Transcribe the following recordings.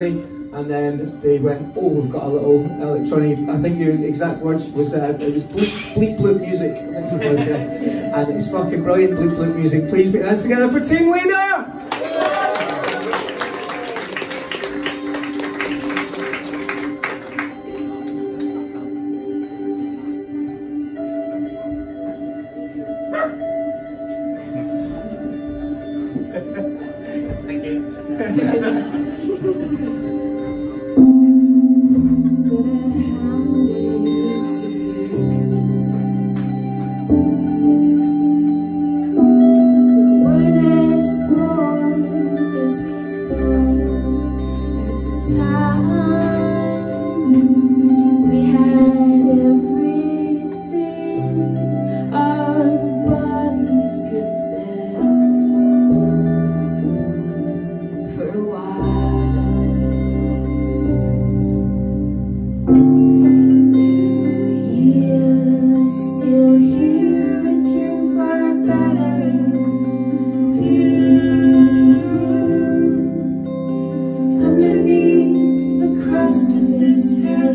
and then they went, oh, we've got a little electronic, I think your exact words was, uh, it was bleep, bleep bloop music, was, uh, and it's fucking brilliant bleep bloop music. Please put your hands together for Team Leader!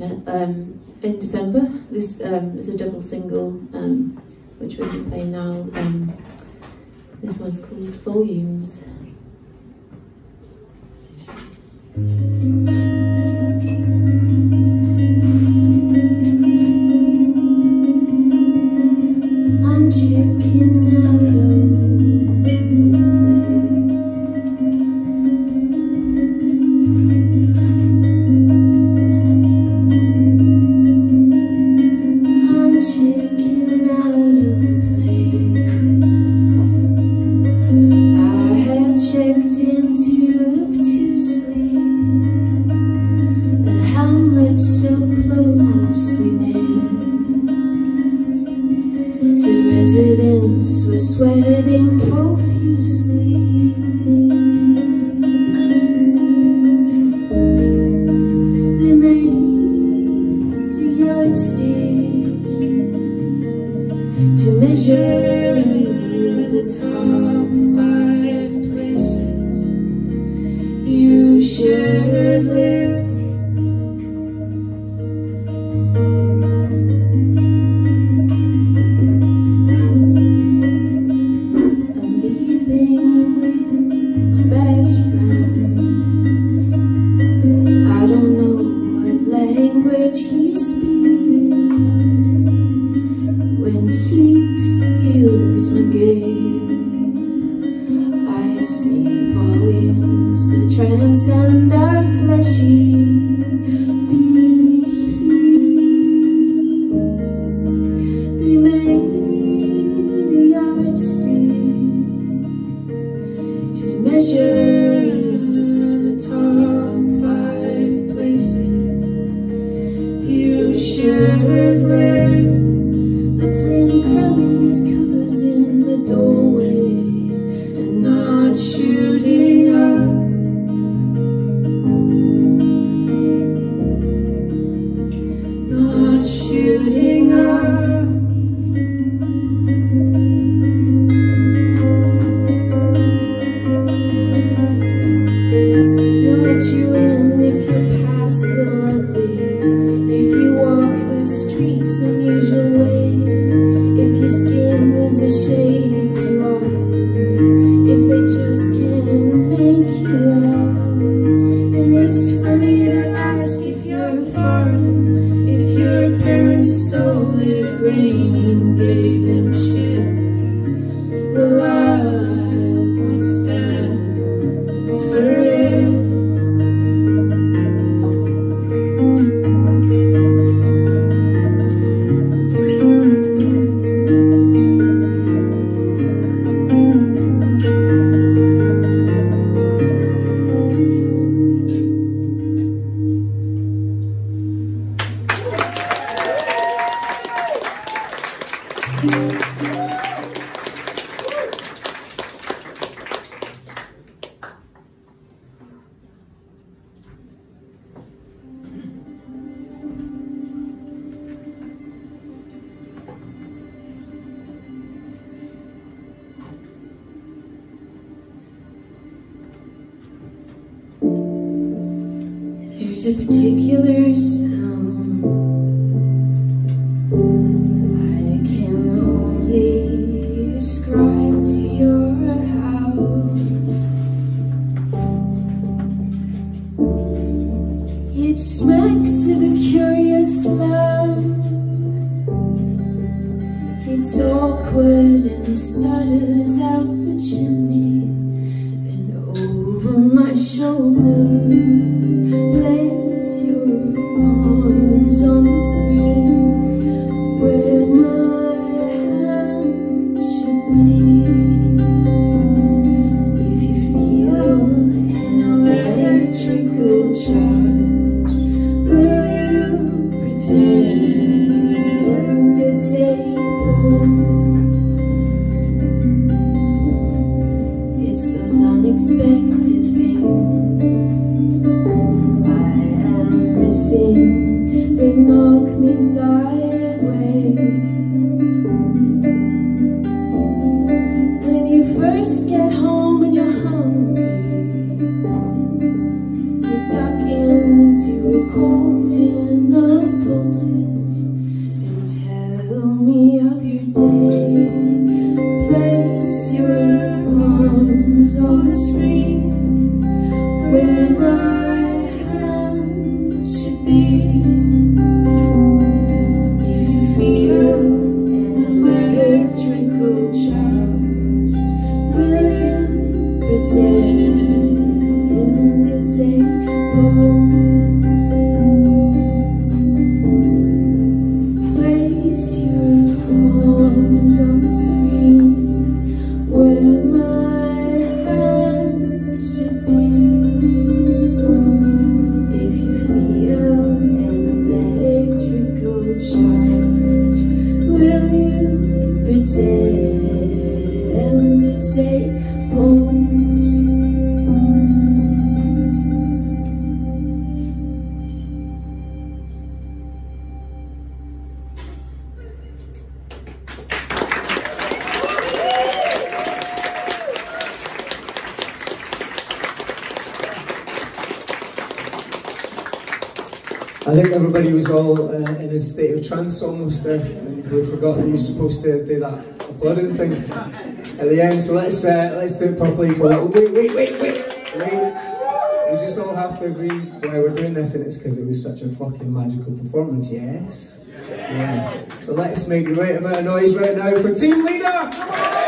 single, um, in December. This um, is a double single, which we'll be playing now. Um, this one's called Volumes. I'm checking measure the top five places you should live. There's a particular sound um, I can only ascribe to your house. It smacks of a curious laugh. It's awkward and stutters out the chimney and over my shoulder. Electrical charge, will you pretend it's April? It's those unexpected things I am missing that knock me sideways. I think everybody was all uh, in a state of trance almost there. And we forgot that you're supposed to do that applauding thing at the end. So let's uh, let's do it properly for that. Wait, wait, wait, wait, wait. We just all have to agree why we're doing this, and it's because it was such a fucking magical performance. Yes. Yes. So let's make the right amount of noise right now for team leader.